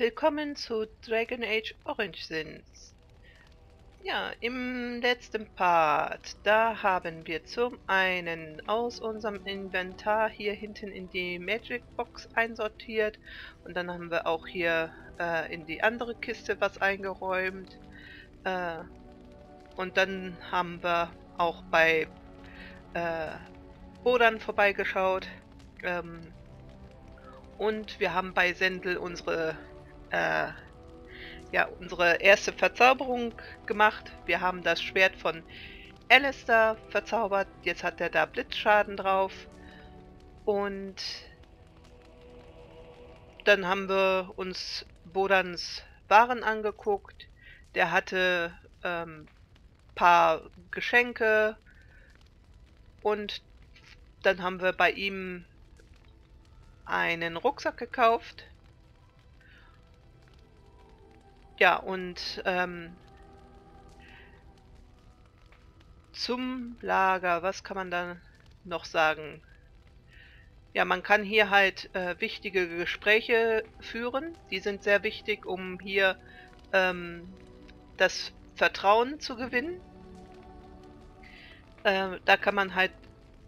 Willkommen zu Dragon Age Origins. Ja, im letzten Part, da haben wir zum einen aus unserem Inventar hier hinten in die Magic Box einsortiert und dann haben wir auch hier äh, in die andere Kiste was eingeräumt. Äh, und dann haben wir auch bei äh, Bodan vorbeigeschaut. Ähm, und wir haben bei Sendel unsere äh, ja, unsere erste Verzauberung gemacht. Wir haben das Schwert von Alistair verzaubert. Jetzt hat er da Blitzschaden drauf. Und dann haben wir uns Bodans Waren angeguckt. Der hatte ähm, paar Geschenke und dann haben wir bei ihm einen Rucksack gekauft ja, und ähm, zum Lager, was kann man da noch sagen? Ja, man kann hier halt äh, wichtige Gespräche führen. Die sind sehr wichtig, um hier ähm, das Vertrauen zu gewinnen. Äh, da kann man halt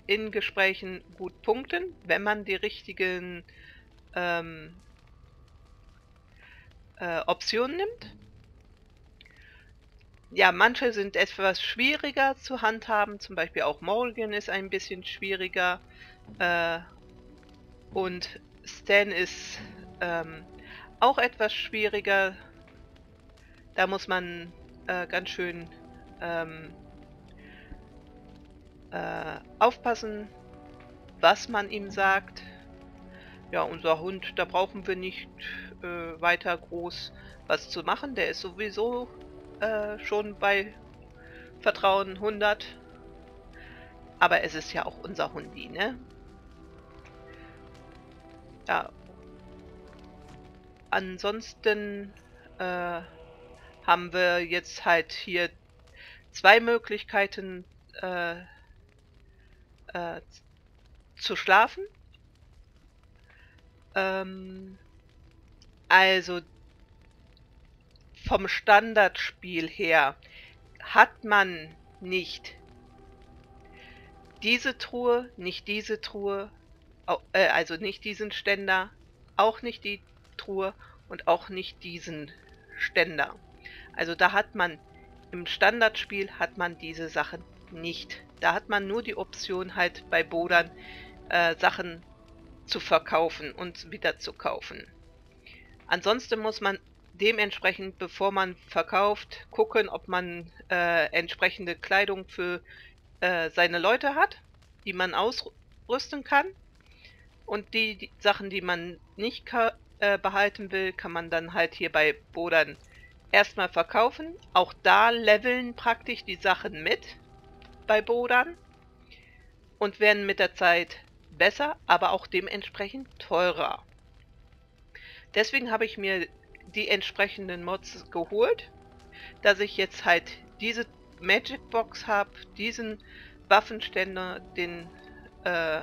in Gesprächen gut punkten, wenn man die richtigen ähm, äh, Optionen nimmt. Ja, manche sind etwas schwieriger zu handhaben, zum Beispiel auch Morgan ist ein bisschen schwieriger äh, und Stan ist ähm, auch etwas schwieriger. Da muss man äh, ganz schön ähm, äh, aufpassen, was man ihm sagt. Ja, unser Hund, da brauchen wir nicht äh, weiter groß was zu machen. Der ist sowieso äh, schon bei Vertrauen 100. Aber es ist ja auch unser Hundi, ne? Ja. Ansonsten äh, haben wir jetzt halt hier zwei Möglichkeiten äh, äh, zu schlafen. Ähm, also vom Standardspiel her hat man nicht diese Truhe, nicht diese Truhe, äh, also nicht diesen Ständer, auch nicht die Truhe und auch nicht diesen Ständer. Also da hat man im Standardspiel hat man diese Sachen nicht. Da hat man nur die Option halt bei Bodern äh, Sachen zu verkaufen und wieder zu kaufen. Ansonsten muss man dementsprechend, bevor man verkauft, gucken, ob man äh, entsprechende Kleidung für äh, seine Leute hat, die man ausrüsten kann. Und die, die Sachen, die man nicht äh, behalten will, kann man dann halt hier bei Bodern erstmal verkaufen. Auch da leveln praktisch die Sachen mit bei Bodern und werden mit der Zeit besser, aber auch dementsprechend teurer. Deswegen habe ich mir die entsprechenden Mods geholt, dass ich jetzt halt diese Magic Box habe, diesen Waffenständer, den äh,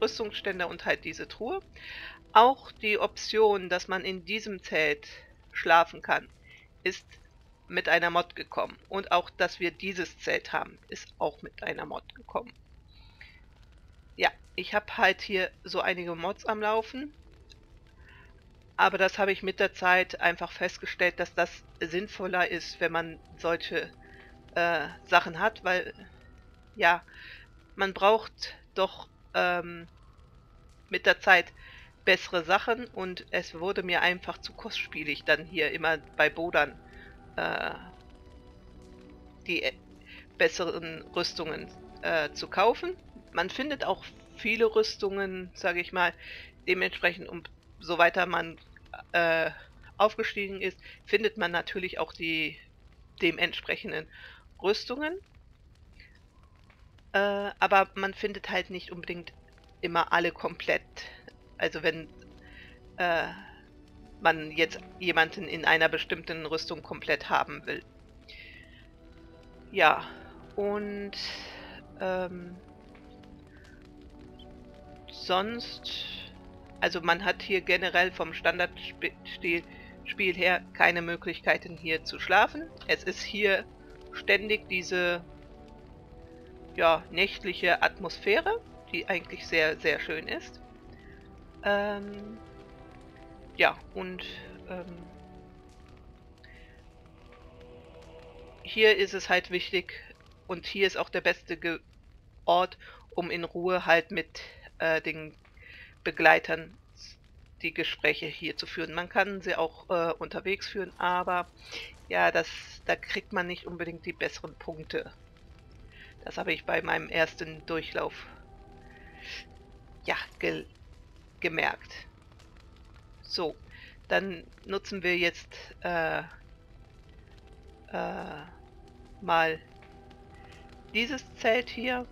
Rüstungsständer und halt diese Truhe. Auch die Option, dass man in diesem Zelt schlafen kann, ist mit einer Mod gekommen. Und auch, dass wir dieses Zelt haben, ist auch mit einer Mod gekommen. Ja, ich habe halt hier so einige Mods am Laufen. Aber das habe ich mit der Zeit einfach festgestellt, dass das sinnvoller ist, wenn man solche äh, Sachen hat, weil ja, man braucht doch ähm, mit der Zeit bessere Sachen und es wurde mir einfach zu kostspielig, dann hier immer bei Bodern äh, die äh, besseren Rüstungen äh, zu kaufen. Man findet auch viele Rüstungen, sage ich mal, dementsprechend um so weiter man äh, aufgestiegen ist, findet man natürlich auch die dementsprechenden Rüstungen. Äh, aber man findet halt nicht unbedingt immer alle komplett. Also wenn äh, man jetzt jemanden in einer bestimmten Rüstung komplett haben will. Ja, und ähm, sonst also man hat hier generell vom Standardstil Spiel her keine Möglichkeiten hier zu schlafen. Es ist hier ständig diese ja, nächtliche Atmosphäre, die eigentlich sehr, sehr schön ist. Ähm, ja, und ähm, hier ist es halt wichtig und hier ist auch der beste Ge Ort, um in Ruhe halt mit äh, den Begleitern die Gespräche hier zu führen. Man kann sie auch äh, unterwegs führen, aber ja, das, da kriegt man nicht unbedingt die besseren Punkte. Das habe ich bei meinem ersten Durchlauf ja, ge gemerkt. So, dann nutzen wir jetzt äh, äh, mal dieses Zelt hier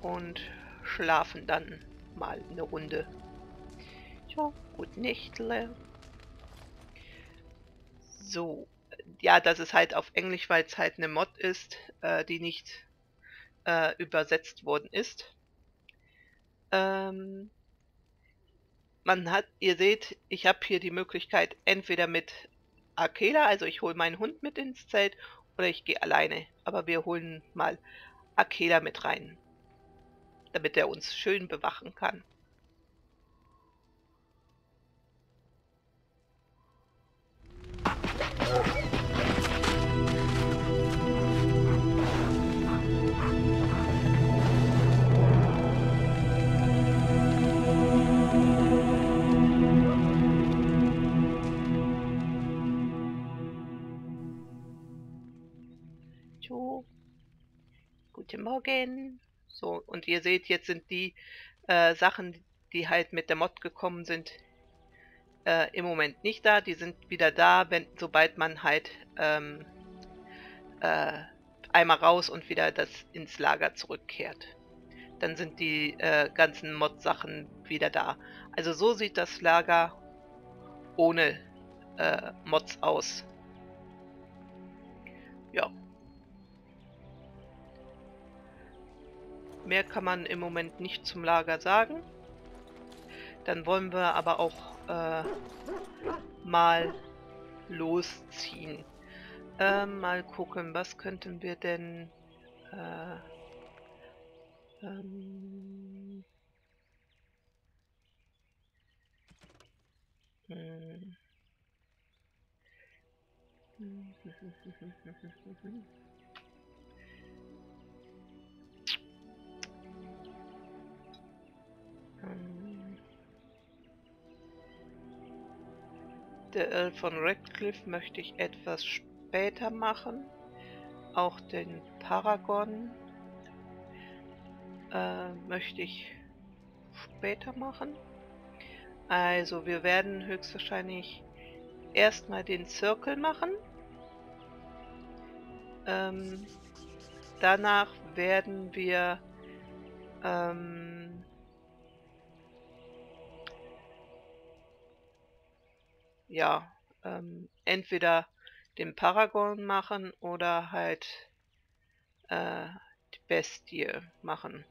und schlafen dann mal eine Runde. Ja, gut Nächtle. So, ja, das ist halt auf Englisch, weil es halt eine Mod ist, äh, die nicht äh, übersetzt worden ist. Ähm, man hat, ihr seht, ich habe hier die Möglichkeit, entweder mit Akela, also ich hole meinen Hund mit ins Zelt, oder ich gehe alleine. Aber wir holen mal Akela mit rein, damit er uns schön bewachen kann. Morgen. So, und ihr seht, jetzt sind die äh, Sachen, die halt mit der Mod gekommen sind, äh, im Moment nicht da. Die sind wieder da, wenn sobald man halt ähm, äh, einmal raus und wieder das ins Lager zurückkehrt. Dann sind die äh, ganzen Mod-Sachen wieder da. Also so sieht das Lager ohne äh, Mods aus. Mehr kann man im Moment nicht zum Lager sagen. Dann wollen wir aber auch äh, mal losziehen. Äh, mal gucken, was könnten wir denn... Äh, ähm, hm. Der Earl von Radcliffe möchte ich etwas später machen. Auch den Paragon äh, möchte ich später machen. Also wir werden höchstwahrscheinlich erstmal den Zirkel machen. Ähm, danach werden wir ähm, ja, ähm, entweder den Paragon machen oder halt äh, die Bestie machen.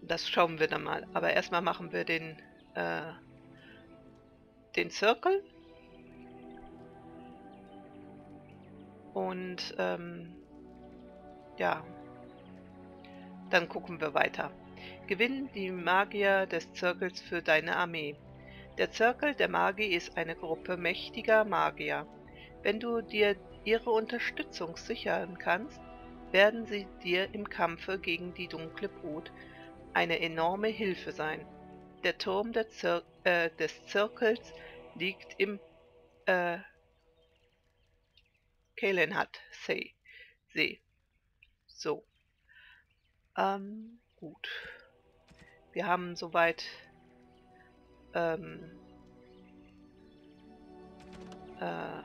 Das schauen wir dann mal. Aber erstmal machen wir den, äh, den Zirkel. Und ähm, ja, dann gucken wir weiter. Gewinn die Magier des Zirkels für deine Armee. Der Zirkel der Magie ist eine Gruppe mächtiger Magier. Wenn du dir ihre Unterstützung sichern kannst, werden sie dir im Kampfe gegen die dunkle Brut eine enorme Hilfe sein. Der Turm der Zir äh, des Zirkels liegt im äh, Kalenhat See. See. So. Ähm, gut. Wir haben soweit ähm, äh,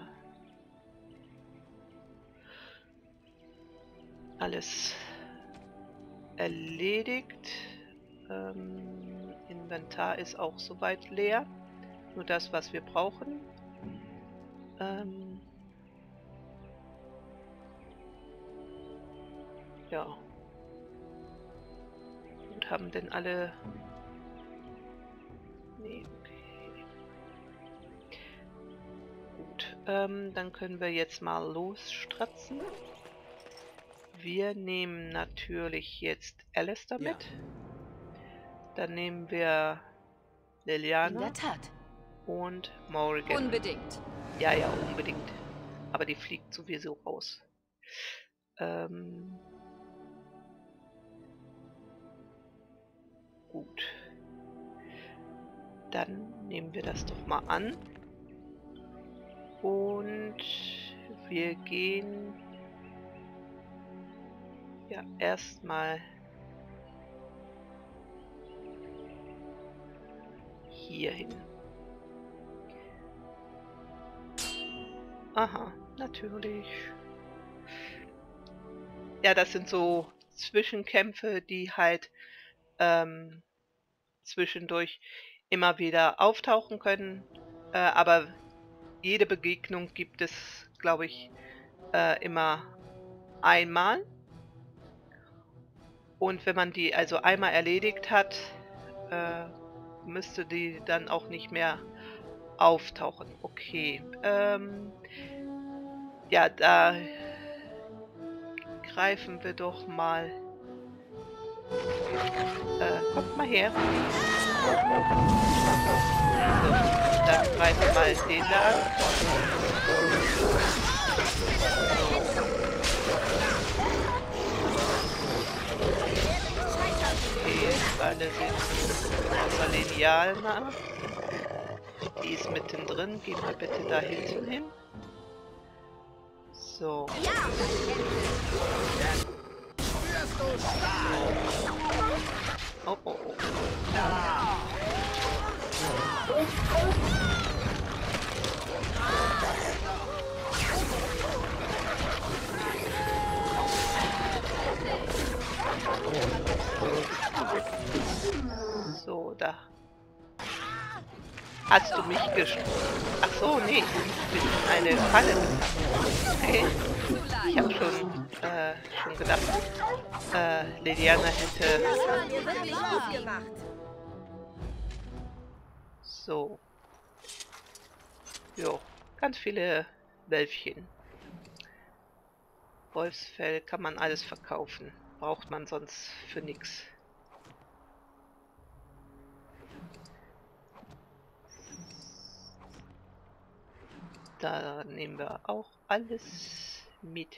alles erledigt. Ähm, Inventar ist auch soweit leer. Nur das, was wir brauchen. Ähm, ja haben, denn alle... Nee, okay. Gut, ähm, dann können wir jetzt mal losstratzen. Wir nehmen natürlich jetzt Alistair ja. mit. Dann nehmen wir Liliana. In der Tat. Und Morgan. Unbedingt. Ja, ja, unbedingt. Aber die fliegt sowieso raus. Ähm, gut. Dann nehmen wir das doch mal an. Und wir gehen ja erstmal hier hin. Aha, natürlich. Ja, das sind so Zwischenkämpfe, die halt ähm, zwischendurch immer wieder auftauchen können. Äh, aber jede Begegnung gibt es, glaube ich, äh, immer einmal. Und wenn man die also einmal erledigt hat, äh, müsste die dann auch nicht mehr auftauchen. Okay. Ähm, ja, da greifen wir doch mal. Äh, kommt mal her. So, dann greifen wir mal den da an. Okay, alle sind außer Linealna. Die ist mittendrin. Geh mal bitte da hinten hin. So. Oh, oh, oh. So, da. Hast du mich gestoßen? Ach so, nee. Ich bin in eine Falle. Okay. Ich habe schon, schon gedacht, äh, Liliana hätte... So. Jo, ganz viele Wölfchen. Wolfsfell kann man alles verkaufen. Braucht man sonst für nix. Da nehmen wir auch alles mit.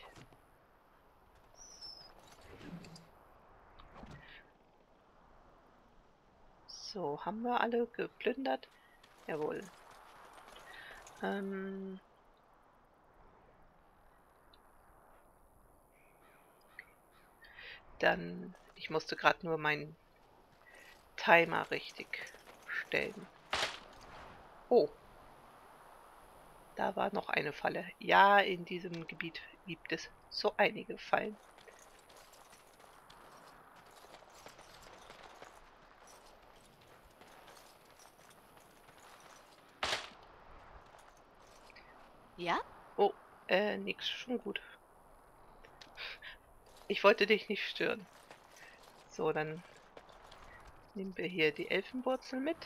So, haben wir alle geplündert? Jawohl. Ähm Dann, ich musste gerade nur meinen Timer richtig stellen. Oh. Da war noch eine Falle. Ja, in diesem Gebiet gibt es so einige Fallen. Ja? Oh, äh, nix, schon gut. Ich wollte dich nicht stören. So, dann nehmen wir hier die Elfenwurzel mit.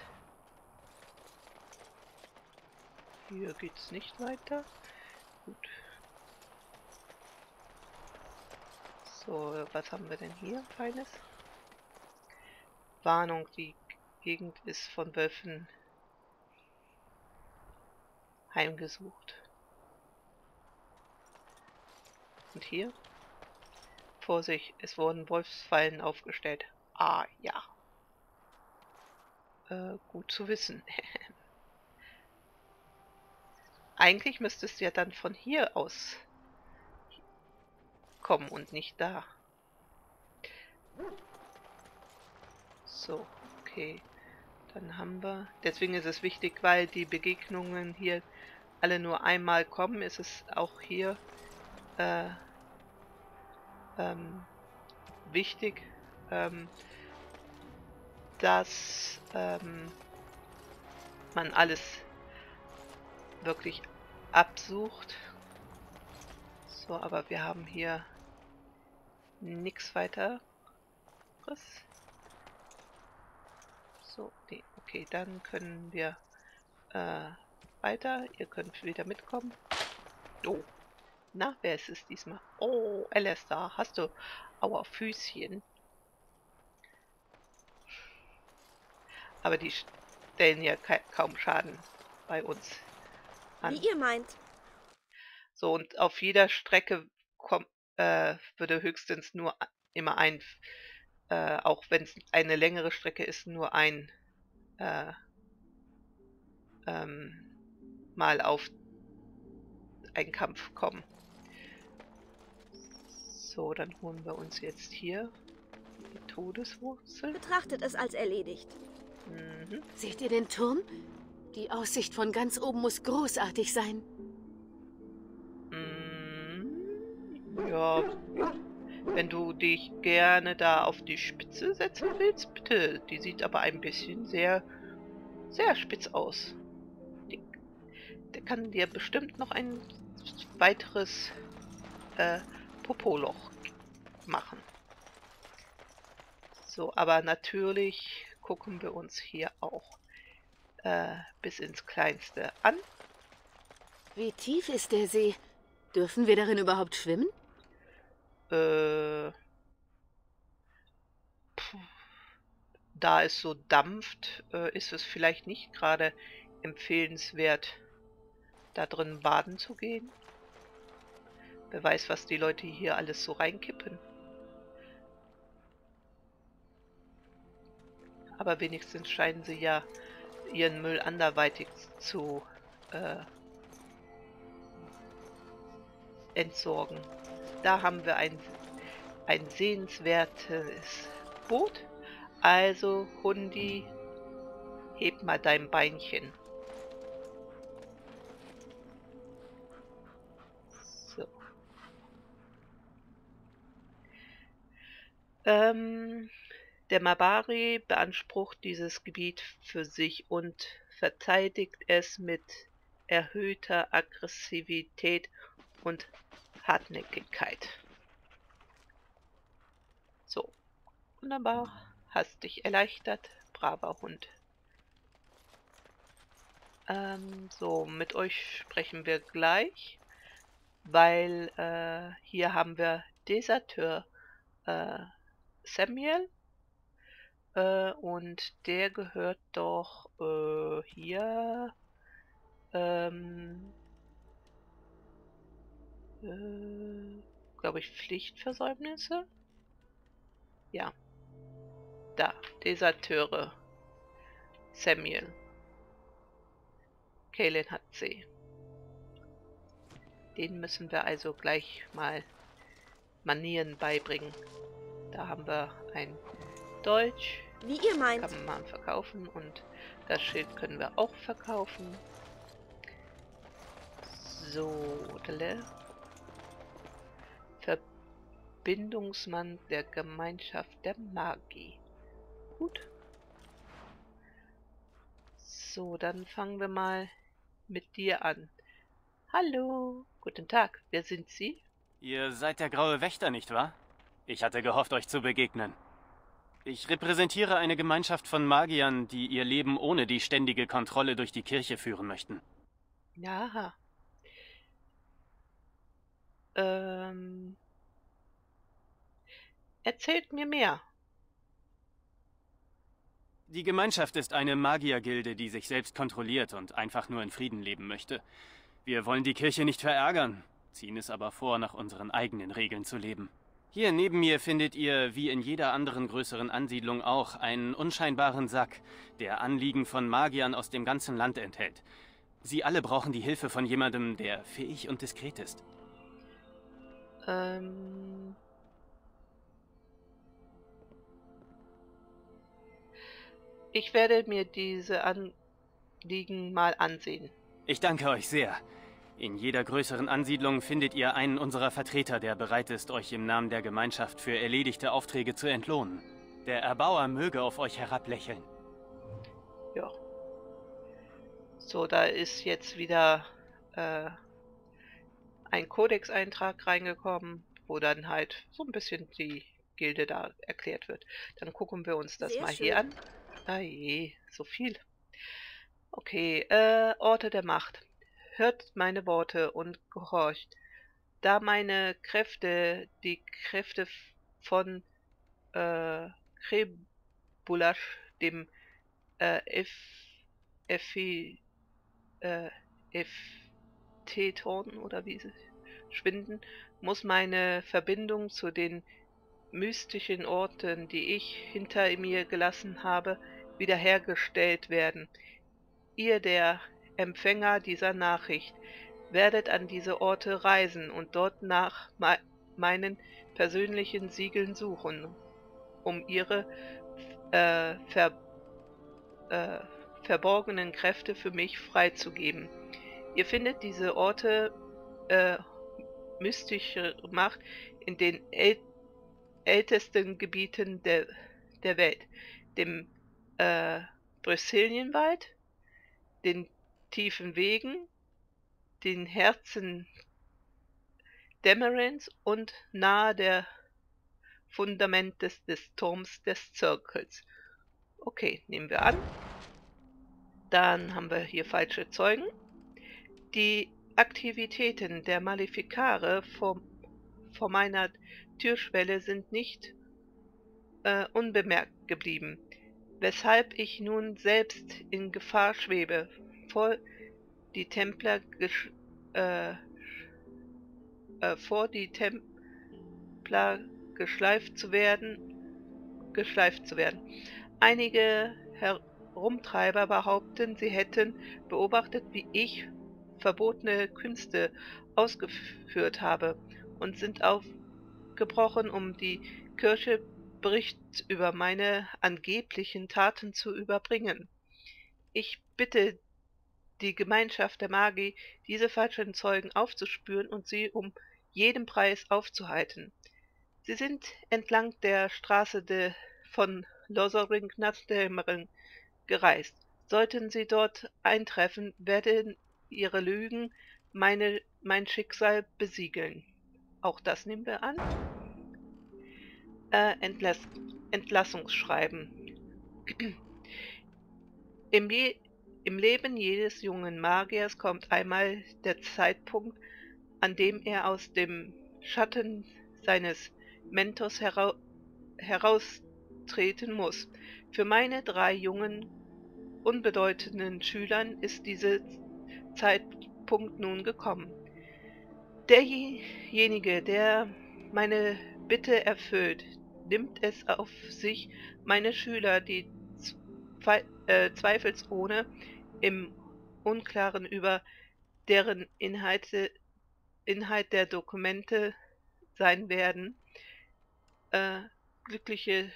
Hier geht's nicht weiter. Gut. So, was haben wir denn hier Feines? Warnung, die Gegend ist von Wölfen heimgesucht. Und hier? Vorsicht, es wurden Wolfsfallen aufgestellt. Ah, ja. Äh, gut zu wissen. Eigentlich müsstest du ja dann von hier aus kommen und nicht da. So, okay. Dann haben wir... Deswegen ist es wichtig, weil die Begegnungen hier alle nur einmal kommen, ist es auch hier äh, ähm, wichtig, ähm, dass ähm, man alles wirklich absucht. So, aber wir haben hier nichts weiteres. So, nee, okay, dann können wir äh, weiter. Ihr könnt wieder mitkommen. Oh. Na, wer ist es diesmal? Oh, Alistair, hast du Aua Füßchen. Aber die stellen ja kaum Schaden bei uns an. Wie ihr meint. So, und auf jeder Strecke kommt, äh, würde höchstens nur immer ein, äh, auch wenn es eine längere Strecke ist, nur ein äh, ähm, mal auf einen Kampf kommen. So, dann holen wir uns jetzt hier die Todeswurzel. Betrachtet es als erledigt. Mhm. Seht ihr den Turm? Die Aussicht von ganz oben muss großartig sein. Mhm. Ja, wenn du dich gerne da auf die Spitze setzen willst, bitte. Die sieht aber ein bisschen sehr, sehr spitz aus. Die, der kann dir bestimmt noch ein weiteres äh, Popoloch machen. So, aber natürlich gucken wir uns hier auch äh, bis ins Kleinste an. Wie tief ist der See? Dürfen wir darin überhaupt schwimmen? Äh, da es so dampft, äh, ist es vielleicht nicht gerade empfehlenswert, da drin baden zu gehen. Wer weiß, was die Leute hier alles so reinkippen. Aber wenigstens scheinen sie ja ihren Müll anderweitig zu äh, entsorgen. Da haben wir ein, ein sehenswertes Boot. Also, Hundi, heb mal dein Beinchen. Ähm, der Mabari beansprucht dieses Gebiet für sich und verteidigt es mit erhöhter Aggressivität und Hartnäckigkeit. So, wunderbar. Hast dich erleichtert, braver Hund. Ähm, so, mit euch sprechen wir gleich, weil äh, hier haben wir Deserteur äh, Samuel äh, und der gehört doch äh, hier ähm, äh, glaube ich Pflichtversäumnisse. Ja. Da, Deserteure. Samuel. Kaylin hat C. Den müssen wir also gleich mal Manieren beibringen. Da haben wir ein Deutsch, wie ihr meint. Kann man verkaufen und das Schild können wir auch verkaufen. So, Dele. Verbindungsmann der Gemeinschaft der Magie. Gut. So, dann fangen wir mal mit dir an. Hallo, guten Tag, wer sind Sie? Ihr seid der graue Wächter, nicht wahr? Ich hatte gehofft, euch zu begegnen. Ich repräsentiere eine Gemeinschaft von Magiern, die ihr Leben ohne die ständige Kontrolle durch die Kirche führen möchten. Ja. Ähm. Erzählt mir mehr. Die Gemeinschaft ist eine Magiergilde, die sich selbst kontrolliert und einfach nur in Frieden leben möchte. Wir wollen die Kirche nicht verärgern, ziehen es aber vor, nach unseren eigenen Regeln zu leben. Hier neben mir findet ihr, wie in jeder anderen größeren Ansiedlung auch, einen unscheinbaren Sack, der Anliegen von Magiern aus dem ganzen Land enthält. Sie alle brauchen die Hilfe von jemandem, der fähig und diskret ist. Ähm... Ich werde mir diese Anliegen mal ansehen. Ich danke euch sehr. In jeder größeren Ansiedlung findet ihr einen unserer Vertreter, der bereit ist, euch im Namen der Gemeinschaft für erledigte Aufträge zu entlohnen. Der Erbauer möge auf euch herablächeln. Ja. So, da ist jetzt wieder äh, ein Codex-Eintrag reingekommen, wo dann halt so ein bisschen die Gilde da erklärt wird. Dann gucken wir uns das Sehr mal schön. hier an. Ah je, so viel. Okay, äh, Orte der Macht. Hört meine Worte und gehorcht. Da meine Kräfte, die Kräfte von äh, Krebulasch, dem äh, F, Effi, äh, Efteton oder wie sie schwinden, muss meine Verbindung zu den mystischen Orten, die ich hinter mir gelassen habe, wiederhergestellt werden. Ihr, der Empfänger dieser Nachricht, werdet an diese Orte reisen und dort nach me meinen persönlichen Siegeln suchen, um ihre äh, ver äh, verborgenen Kräfte für mich freizugeben. Ihr findet diese Orte äh, mystische Macht in den äl ältesten Gebieten der, der Welt, dem äh, Brasilienwald, den tiefen Wegen, den Herzen Dämmerens und nahe der Fundament des, des Turms des Zirkels. Okay, nehmen wir an. Dann haben wir hier falsche Zeugen. Die Aktivitäten der Malefikare vor, vor meiner Türschwelle sind nicht äh, unbemerkt geblieben weshalb ich nun selbst in Gefahr schwebe, vor die Templer äh, äh, vor die Templer geschleift zu werden, geschleift zu werden. Einige Herumtreiber behaupten, sie hätten beobachtet, wie ich verbotene Künste ausgeführt habe und sind aufgebrochen, um die Kirche Bericht über meine angeblichen Taten zu überbringen. Ich bitte die Gemeinschaft der Magi, diese falschen Zeugen aufzuspüren und sie um jeden Preis aufzuhalten. Sie sind entlang der Straße de, von Losering nach Dämmerung gereist. Sollten sie dort eintreffen, werden ihre Lügen meine, mein Schicksal besiegeln. Auch das nehmen wir an äh, Entlass Entlassungsschreiben. Im, Je Im Leben jedes jungen Magiers kommt einmal der Zeitpunkt, an dem er aus dem Schatten seines Mentors hera heraustreten muss. Für meine drei jungen, unbedeutenden Schülern ist dieser Zeitpunkt nun gekommen. Derjenige, der meine Bitte erfüllt, nimmt es auf sich, meine Schüler, die äh, zweifelsohne im Unklaren über deren Inhalte, Inhalt der Dokumente sein werden, äh, glückliche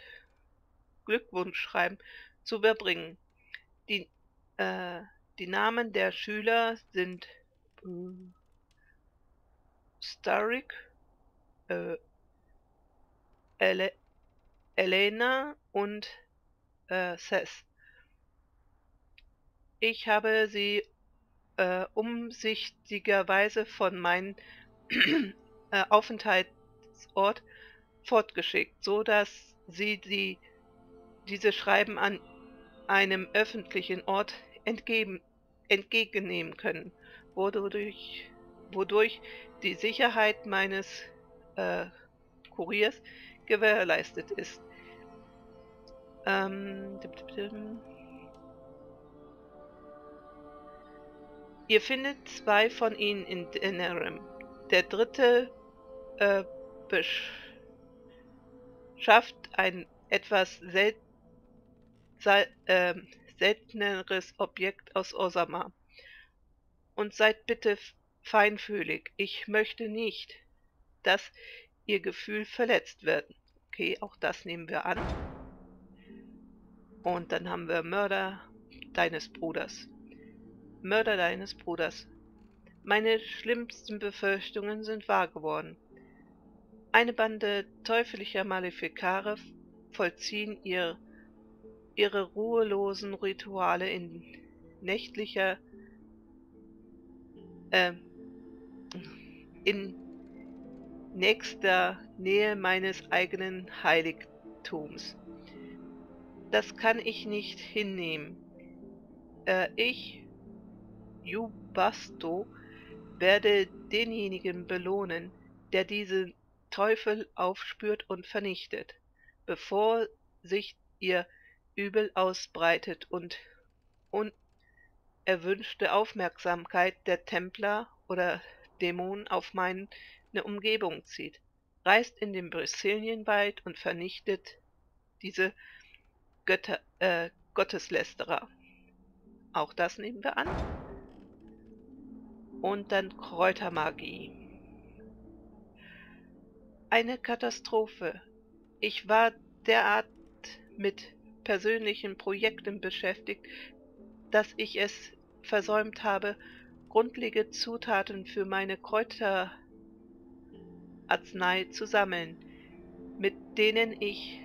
Glückwunschschreiben zu überbringen. Die, äh, die Namen der Schüler sind äh, Starik, äh, Ele Elena und äh, Seth. Ich habe sie äh, umsichtigerweise von meinem äh, Aufenthaltsort fortgeschickt, so dass sie die, diese Schreiben an einem öffentlichen Ort entgeben, entgegennehmen können, wodurch, wodurch die Sicherheit meines äh, Kuriers gewährleistet ist. Ähm, Ihr findet zwei von ihnen in Denerim. Der dritte äh, schafft ein etwas sel äh, selteneres Objekt aus Osama. Und seid bitte feinfühlig. Ich möchte nicht, dass ihr Gefühl verletzt wird. Okay, auch das nehmen wir an. Und dann haben wir Mörder deines Bruders. Mörder deines Bruders. Meine schlimmsten Befürchtungen sind wahr geworden. Eine Bande teuflischer Malefikare vollziehen ihr, ihre ruhelosen Rituale in nächtlicher äh, in nächster Nähe meines eigenen Heiligtums. Das kann ich nicht hinnehmen. äh, ich, Jubasto, werde denjenigen belohnen, der diesen Teufel aufspürt und vernichtet, bevor sich ihr Übel ausbreitet und unerwünschte Aufmerksamkeit der Templer oder Dämonen auf meine Umgebung zieht. Reist in den Brasilienwald und vernichtet diese Götter, äh, Gotteslästerer. Auch das nehmen wir an. Und dann Kräutermagie. Eine Katastrophe. Ich war derart mit persönlichen Projekten beschäftigt, dass ich es versäumt habe, grundlegende Zutaten für meine Kräuterarznei zu sammeln, mit denen ich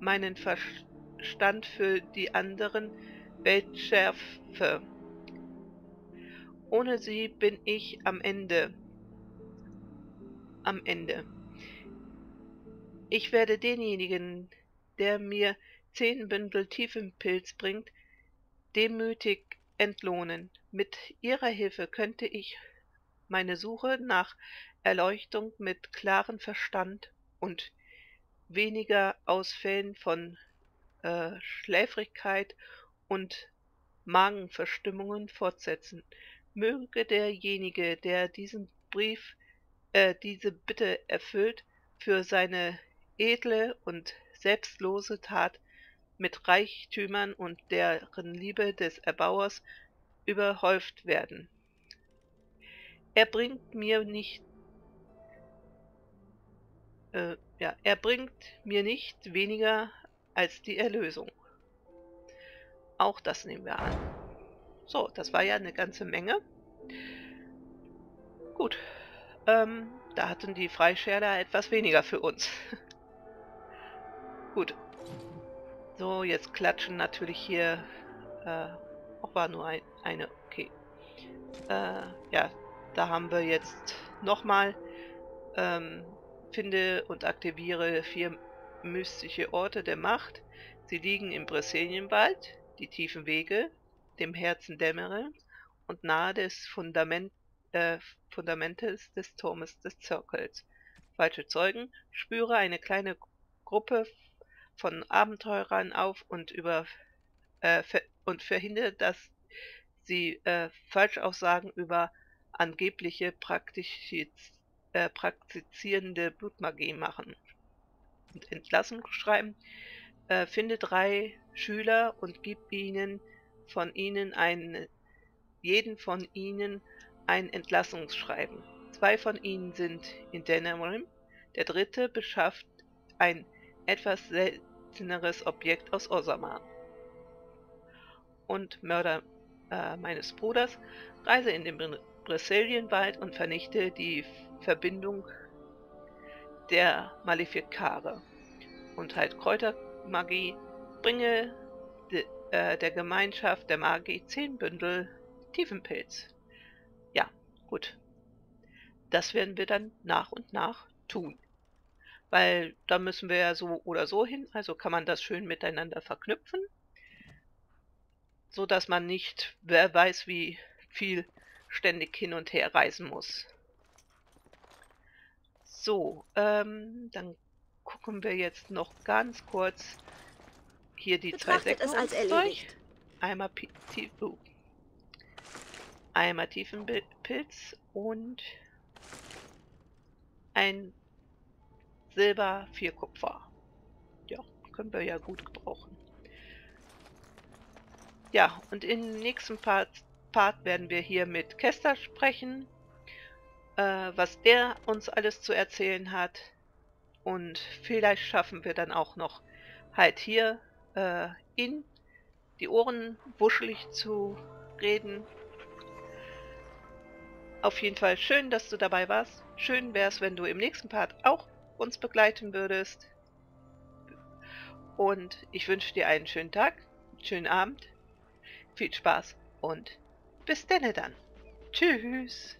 meinen Verstand für die anderen Welt schärfe. Ohne sie bin ich am Ende. Am Ende. Ich werde denjenigen, der mir zehn Bündel Tiefenpilz bringt, demütig entlohnen. Mit ihrer Hilfe könnte ich meine Suche nach Erleuchtung mit klarem Verstand und weniger Ausfällen von äh, Schläfrigkeit und Magenverstimmungen fortsetzen. Möge derjenige, der diesen Brief, äh, diese Bitte erfüllt, für seine edle und selbstlose Tat mit Reichtümern und deren Liebe des Erbauers überhäuft werden. Er bringt mir nicht äh, ja, er bringt mir nicht weniger als die Erlösung. Auch das nehmen wir an. So, das war ja eine ganze Menge. Gut. Ähm, da hatten die Freischärler etwas weniger für uns. Gut. So, jetzt klatschen natürlich hier... Äh, auch war nur ein, eine... Okay. Äh, ja, da haben wir jetzt nochmal... Ähm, finde und aktiviere vier mystische Orte der Macht. Sie liegen im Brasilienwald, die tiefen Wege, dem Herzen Dämmerens und nahe des Fundament, äh, Fundamentes des Turmes des Zirkels. Falsche Zeugen, spüre eine kleine Gruppe von Abenteurern auf und, über, äh, ver und verhindere, dass sie äh, Falschaussagen über angebliche äh, praktizierende Blutmagie machen. Und Entlassungsschreiben äh, finde drei Schüler und gib ihnen von ihnen ein, jeden von ihnen ein Entlassungsschreiben. Zwei von ihnen sind in Denerim, der dritte beschafft ein etwas selteneres Objekt aus Osama. Und Mörder äh, meines Bruders reise in den Brasilienwald und vernichte die Verbindung der Malefikare und halt Kräutermagie bringe de, äh, der Gemeinschaft der Magie zehn Bündel Tiefenpilz. Ja, gut. Das werden wir dann nach und nach tun. Weil da müssen wir ja so oder so hin, also kann man das schön miteinander verknüpfen, so dass man nicht, wer weiß wie viel ständig hin und her reisen muss. So, ähm, dann gucken wir jetzt noch ganz kurz hier die Betrachtet zwei es als erledigt. Einmal, tief, uh. Einmal Tiefenpilz und ein Silber, vier Kupfer. Ja, können wir ja gut gebrauchen. Ja, und im nächsten Part, Part werden wir hier mit Kester sprechen äh, was er uns alles zu erzählen hat. Und vielleicht schaffen wir dann auch noch halt hier äh, in die Ohren wuschelig zu reden. Auf jeden Fall schön, dass du dabei warst. Schön wäre es, wenn du im nächsten Part auch uns begleiten würdest. Und ich wünsche dir einen schönen Tag, schönen Abend, viel Spaß und bis denne dann. Tschüss.